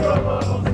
Vamos,